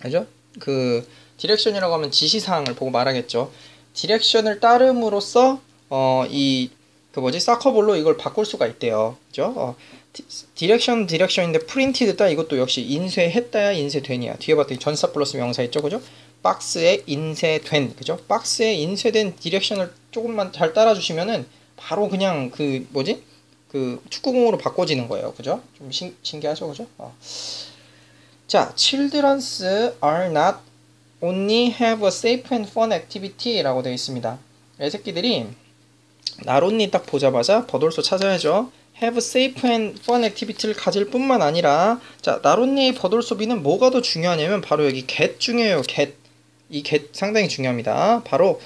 그죠? 그 direction이라고 하면 지시사항을 보고 말하겠죠. direction을 따름으로써 어 이 그 뭐지? soccer ball로 이걸 바꿀 수가 있대요. 그죠? 어, di- direction direction인데 printed다? 이것도 역시 인쇄했다야 인쇄된이야. 뒤에 봤더니 전치사 플러스 명사 있죠 그죠? 박스에 인쇄된 그죠? 박스에 인쇄된 direction을 조금만 잘 따라주시면은 바로 그냥 그 뭐지? 그 축구공으로 바꿔지는 거예요 그죠? 좀 신, 신기하죠 그죠? 어. 자 children's are not only have a safe and fun activity라고 되어 있습니다. 이 새끼들이 나론니 딱 보자마자 버돌소 찾아야죠. Have safe and fun activity를 가질 뿐만 아니라 자 나론니의 버돌소비는 뭐가 더 중요하냐면 바로 여기 get 중요해요. get 이 get 상당히 중요합니다. 바로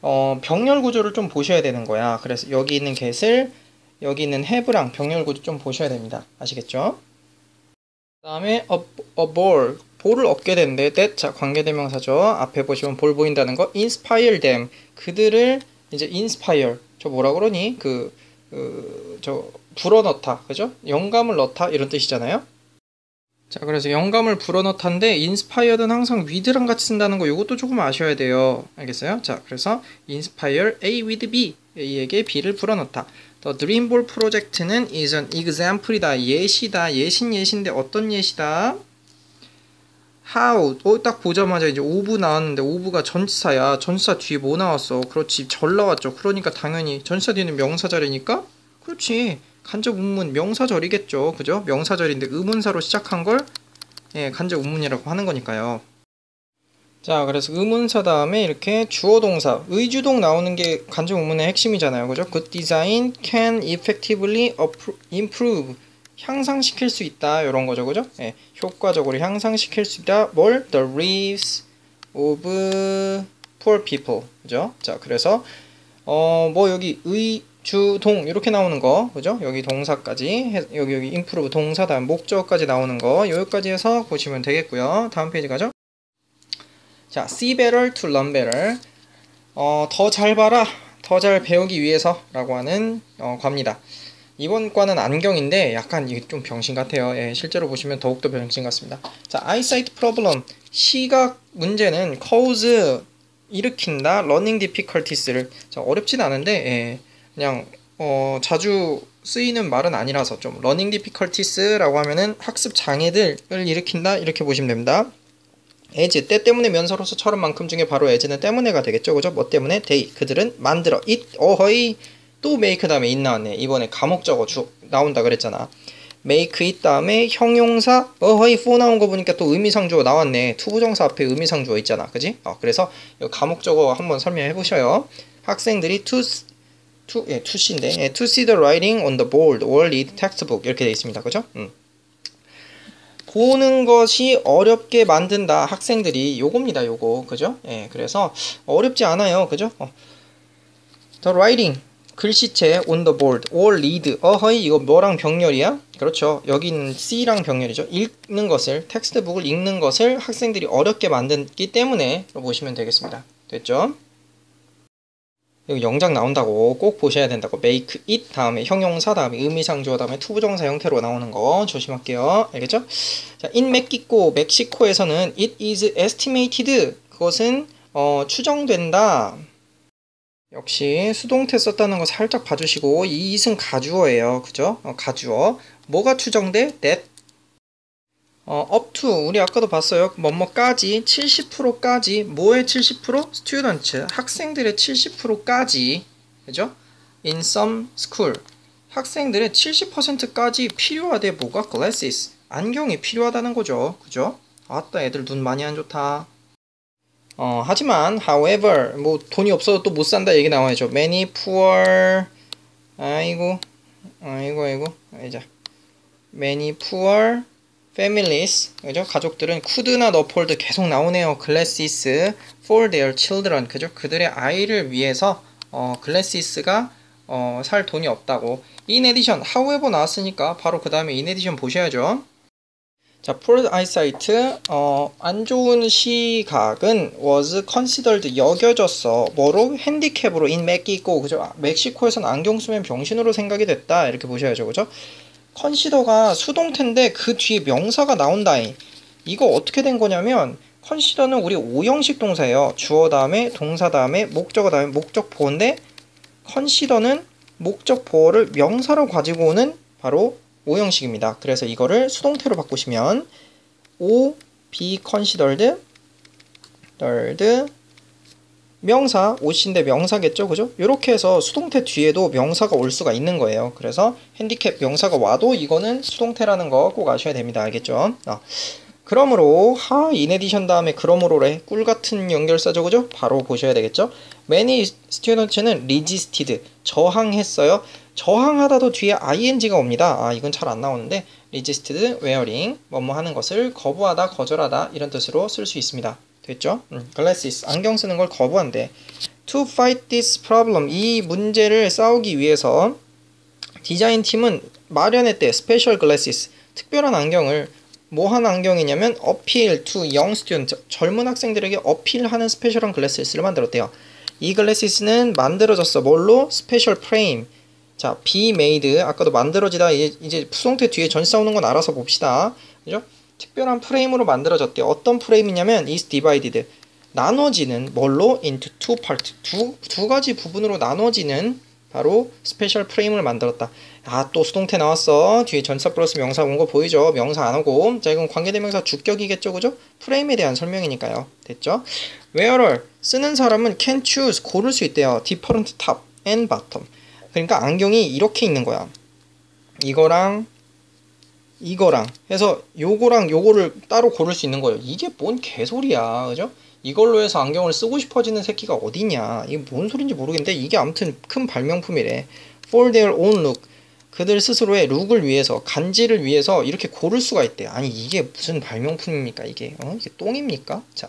어, 병렬 구조를 좀 보셔야 되는 거야. 그래서 여기 있는 get을 여기 있는 have랑 병렬 구조 좀 보셔야 됩니다. 아시겠죠? 그다음에 a, a ball 볼을 얻게 되는데 that 자 관계대명사죠. 앞에 보시면 볼 보인다는 거 inspire them 그들을 이제 inspire 저 뭐라 그러니 그그저 불어넣다 그죠? 영감을 넣다 이런 뜻이잖아요. 자 그래서 영감을 불어넣다인데 inspired는 항상 with랑 같이 쓴다는 거 이것도 조금 아셔야 돼요. 알겠어요? 자 그래서 inspire A with B. A에게 B를 불어넣다. The Dream Ball Project는 is an example이다. 예시다. 예신 예신데 어떤 예시다? How? 어, 딱 보자마자 이제 of 나왔는데 of가 전치사야. 전치사 뒤에 뭐 나왔어? 그렇지. 절 나왔죠. 그러니까 당연히 전치사 뒤에는 명사절이니까? 그렇지 간접 의문문 명사절이겠죠 그죠 명사절인데 의문사로 시작한 걸 예, 간접 의문문이라고 하는 거니까요 자, 그래서 의문사 다음에 이렇게 주어 동사, 의주동 나오는 게 간접 의문의 핵심이잖아요. 그죠? Good design can effectively improve. 향상시킬 수 있다. 이런 거죠. 그죠? 예, 효과적으로 향상시킬 수 있다. 뭘? The lives of poor people. 그죠? 자, 그래서 어, 뭐 여기 의 주동 이렇게 나오는 거 그죠? 여기 동사까지 여기 여기 improve 동사 다음 목적까지 나오는 거 여기까지 해서 보시면 되겠고요. 다음 페이지 가죠. 자, see better to learn better. 어, 더 잘 봐라, 더 잘 배우기 위해서라고 하는 어, 과입니다. 이번 과는 안경인데 약간 이게 좀 병신 같아요. 예, 실제로 보시면 더욱더 병신 같습니다. 자, eyesight problem. 시각 문제는 cause 일으킨다 learning difficulties를 자, 어렵진 않은데 예, 그냥 어, 자주 쓰이는 말은 아니라서 좀 learning difficulties라고 하면은 학습 장애들을 일으킨다? 이렇게 보시면 됩니다. as 때 때문에 면서로서 처럼 만큼 중에 바로 as는 때문에가 되겠죠. 그죠? 뭐 때문에? they. 그들은 만들어. it 어허이. 또 make 다음에 it 나왔네. 이번에 가목적어 주, 나온다 그랬잖아. make it 다음에 형용사 어허이. for 나온 거 보니까 또 의미상주어 나왔네. to부정사 앞에 의미상주어 있잖아. 그지? 어, 그래서 가목적어 한번 설명해 보셔요. 학생들이 to to 예, to see인데 예, to see the writing on the board or read textbook. 이렇게 돼 있습니다. 그죠? 음. 보는 것이 어렵게 만든다 학생들이. 요겁니다 요거. 그죠? 예 그래서 어렵지 않아요. 그죠? 어. the writing 글씨체 on the board or read 어허이 이거 뭐랑 병렬이야? 그렇죠. 여기는 see랑 병렬이죠. 읽는 것을 textbook을 읽는 것을 학생들이 어렵게 만들기 때문에 보시면 되겠습니다. 됐죠 여기 영작 나온다고 꼭 보셔야 된다고 make it 다음에 형용사 다음에 의미상주어 다음에 to부정사 형태로 나오는 거 조심할게요 알겠죠? 자, in 멕시코 멕시코에서는 it is estimated 그것은 어, 추정된다 역시 수동태 썼다는 거 살짝 봐주시고 이 it은 가주어예요 그죠? 어, 가주어 뭐가 추정돼? that 어, to 우리 아까도 봤어요. 뭐뭐까지 70%까지 뭐의 70%? students 학생들의 70%까지 그죠? in some school 학생들의 70%까지 필요하대 뭐가 glasses 안경이 필요하다는 거죠. 그죠? 아따 애들 눈 많이 안 좋다. 어, 하지만 however 뭐 돈이 없어도 또 못 산다 얘기 나와야죠. many poor 아이고 아이고 아이고 이자 many poor families 그죠? 가족들은 could나 afford 계속 나오네요. glasses for their children 그죠? 그들의 아이를 위해서 어, glasses가 어, 살 돈이 없다고. in addition, however 나왔으니까 바로 그 다음에 in addition 보셔야죠. 자, poor eyesight, 어, 안 좋은 시각은 was considered 여겨졌어. 뭐로? 핸디캡으로 in 멕시코, 그죠? 멕시코에선 안경 쓰면 병신으로 생각이 됐다. 이렇게 보셔야죠, 그죠? 컨시더가 수동태인데 그 뒤에 명사가 나온다잉. 이거 어떻게 된 거냐면 컨시더는 우리 오형식 동사예요. 주어 다음에 동사 다음에 목적어 다음에 목적 보어인데 컨시더는 목적 보어를 명사로 가지고 오는 바로 오형식입니다. 그래서 이거를 수동태로 바꾸시면 O be considered third 명사, 옷인데 명사겠죠, 그죠? 이렇게 해서 수동태 뒤에도 명사가 올 수가 있는 거예요. 그래서 핸디캡 명사가 와도 이거는 수동태라는 거 꼭 아셔야 됩니다. 알겠죠? 어. 그러므로 하 in addition 다음에 그러므로래 꿀 같은 연결사죠, 그죠? 바로 보셔야 되겠죠? many students는 resisted 저항했어요. 저항하다도 뒤에 ing가 옵니다. 아 이건 잘 안 나오는데 resisted wearing 뭐뭐 하는 것을 거부하다, 거절하다 이런 뜻으로 쓸 수 있습니다. 됐죠? 음, glasses 안경 쓰는 걸 거부한대. To fight this problem 이 문제를 싸우기 위해서 디자인 팀은 마련했대. special glasses 특별한 안경을 뭐 하는 안경이냐면 appeal to young student 젊은 학생들에게 어필하는 special한 glasses를 만들었대요. 이 글래시스는 만들어졌어. 뭘로? special frame. 자, be made 아까도 만들어지다 이제, 이제 수동태 뒤에 전치사 오는 건 알아서 봅시다. 그죠? 특별한 프레임으로 만들어졌대요. 어떤 프레임이냐면 is divided 나눠지는 뭘로 into two part 두, 두 가지 부분으로 나눠지는 바로 special frame을 만들었다. 아 또 수동태 나왔어. 뒤에 전치사 플러스 명사 온 거 보이죠? 명사 안 오고 자 이건 관계대명사 주격이겠죠, 그죠? 프레임에 대한 설명이니까요. 됐죠? wearer 쓰는 사람은 can choose 고를 수 있대요. different top and bottom. 그러니까 안경이 이렇게 있는 거야. 이거랑 이거랑 해서 요거랑 요거를 따로 고를 수 있는 거예요. 이게 뭔 개소리야. 그죠? 이걸로 해서 안경을 쓰고 싶어지는 새끼가 어디냐. 이게 뭔 소린지 모르겠는데 이게 아무튼 큰 발명품이래. For their own look. 그들 스스로의 look을 위해서, 간지를 위해서 이렇게 고를 수가 있대. 아니 이게 무슨 발명품입니까 이게? 어? 이게 똥입니까? 자,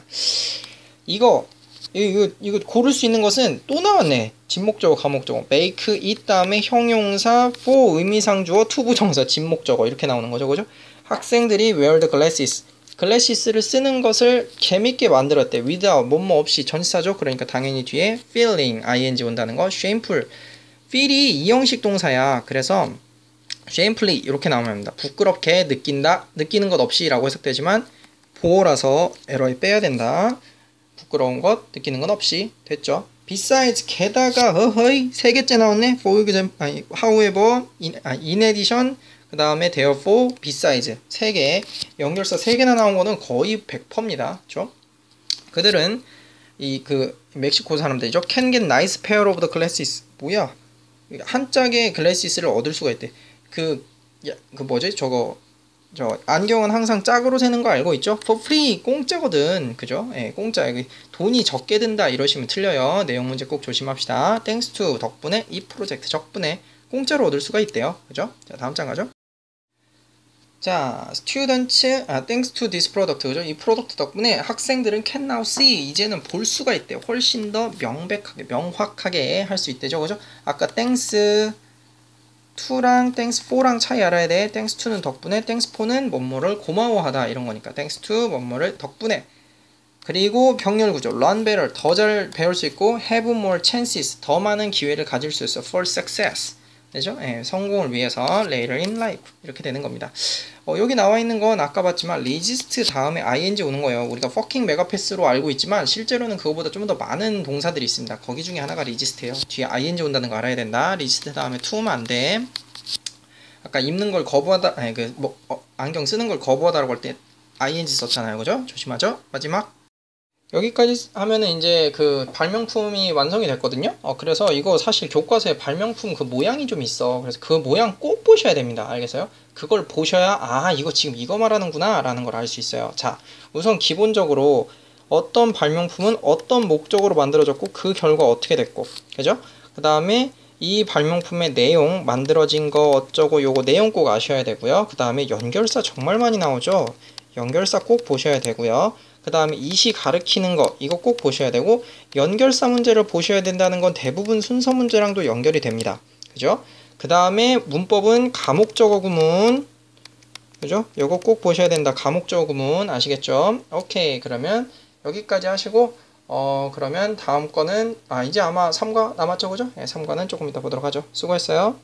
이거 이거 이거 고를 수 있는 것은 또 나왔네. 진목적어, 가목적어. make it 다음에 형용사 for 의미상 주어 투부정사 진목적어 이렇게 나오는 거죠, 그죠? 학생들이 wear the glasses. glasses를 쓰는 것을 재밌게 만들었대. without 뭐뭐 없이 전치사죠. 그러니까 당연히 뒤에 feeling ing 온다는 거. shameful. feel이 이형식 동사야. 그래서 shamefully 이렇게 나오면 합니다. 부끄럽게 느낀다. 느끼는 것 없이라고 해석되지만 보호라서 에러에 빼야 된다. 부끄러운 것, 느끼는 건 없이 됐죠. besides 게다가 허허이 세 개째 나왔네. for example, 아니, however, in, 아, in addition, 그 다음에 therefore, besides 세 개, 연결사 세 개나 나온 거는 거의 100%입니다. 그죠? 그들은 이 그 멕시코 사람들이죠. can get nice pair of the glasses. 뭐야? 한 짝의 glasses를 얻을 수가 있대. 그, 야, 그 뭐지? 저거 저 안경은 항상 짝으로 세는 거 알고 있죠? For free 공짜거든, 그죠? 예, 공짜. 돈이 적게 든다 이러시면 틀려요. 내용 문제 꼭 조심합시다. Thanks to 덕분에 이 프로젝트 덕분에 공짜로 얻을 수가 있대요, 그죠? 자 다음 장 가죠. 자, students, 아, thanks to this product, 그죠? 이 product 덕분에 학생들은 can now see, 이제는 볼 수가 있대요. 훨씬 더 명백하게, 명확하게 할 수 있대죠, 그죠? 아까 thanks to랑 thanks for랑 차이 알아야 돼. thanks to는 덕분에, thanks for는 뭐뭐를 고마워하다 이런 거니까 thanks to 뭐뭐를 덕분에. 그리고 병렬 구조, learn better, 더 잘 배울 수 있고, have more chances, 더 많은 기회를 가질 수 있어, for success. 되죠? 예, 성공을 위해서 later in life 이렇게 되는 겁니다. 어, 여기 나와 있는 건 아까 봤지만 resist 다음에 ing 오는 거예요. 우리가 fucking 메가패스로 알고 있지만 실제로는 그거보다 좀 더 많은 동사들이 있습니다. 거기 중에 하나가 resist예요. 뒤에 ing 온다는 거 알아야 된다. resist 다음에 to면 안 돼. 아까 입는 걸 거부하다 아니 그뭐 어, 안경 쓰는 걸 거부하다라고 할 때 ing 썼잖아요. 그죠? 조심하죠. 마지막 여기까지 하면은 이제 그 발명품이 완성이 됐거든요. 어, 그래서 이거 사실 교과서에 발명품 그 모양이 좀 있어. 그래서 그 모양 꼭 보셔야 됩니다. 알겠어요? 그걸 보셔야 아 이거 지금 이거 말하는구나 라는 걸 알 수 있어요. 자 우선 기본적으로 어떤 발명품은 어떤 목적으로 만들어졌고 그 결과 어떻게 됐고 그죠? 그 다음에 이 발명품의 내용 만들어진 거 어쩌고 요거 내용 꼭 아셔야 되고요. 그 다음에 연결사 정말 많이 나오죠. 연결사 꼭 보셔야 되고요. 그 다음에 이시 가르키는 거 이거 꼭 보셔야 되고 연결사 문제를 보셔야 된다는 건 대부분 순서 문제랑도 연결이 됩니다. 그죠? 그 다음에 문법은 가목적어 구문 그죠? 요거 꼭 보셔야 된다. 가목적어 구문 아시겠죠? 오케이 그러면 여기까지 하시고 어 그러면 다음 거는 아 이제 아마 3과 남았죠 그죠? 네, 3과는 조금 이따 보도록 하죠. 수고했어요.